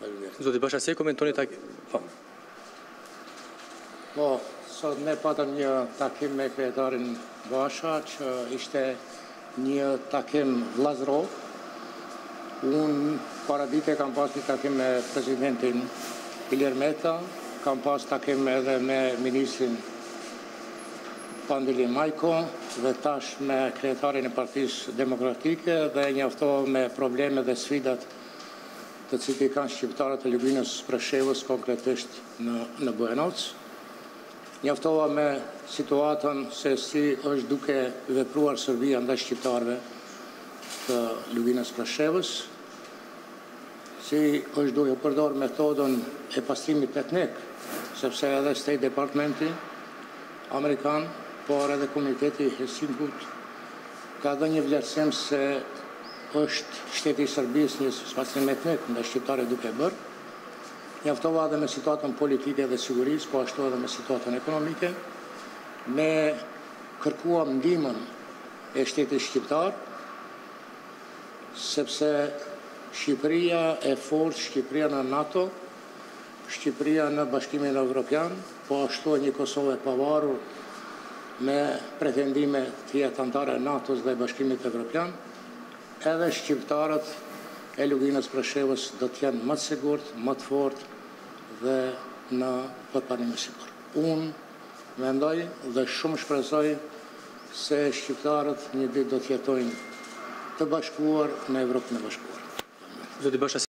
Faleminderit. Zoti Basha, si e komentoni tak... Po. Po, sot ne patëm një takim me kryetarin Basha, që ishte një takim vllazëror. Unë para dite kam pas një takim me presidentin Ilir Meta, kam pas takim edhe me ministrin Pandeli Majko dhe tash me kryetarin e Partisë Demokratike dhe njoftova me problemet dhe sfidat të cilët i kanë shqiptarët e Luginës së Preshevës konkretisht në në Bujanoc. Njoftova me situatën se si është duke vepruar Serbia ndaj shqiptarëve të Luginës së Preshevës, si është duke përdorë metodën e pastrimit etnik, sepse edhe State Departmenti amerikan, por edhe Komiteti i Helsinkut ka dhënë një vlerësim se Është shteti i Serbisë një spastrim etnik ndaj shqiptarëve duke bërë. Njoftova edhe me situatën politike dhe sigurisë, po ashtu edhe me situatën ekonomike. Ne kërkuam ndihmën e shtetit shqiptar, sepse Shqipëria e fortë, Shqipëria në NATO, Shqipëria në Bashkimin Evropian, po ashtu edhe një Kosovë e pavarur me pretendime të jetë anëtare e NATO-s dhe Bashkimit Evropian, Edhe shqiptarët e Luginës Preshevës do të jenë më të sigurt, më të fortë dhe në përparim sigurt. Unë mendoj dhe shumë shpresoj se shqiptarët një ditë do të jetojnë të bashkuar në Evropën e Bashkuar. Do t'i bësh asnjë.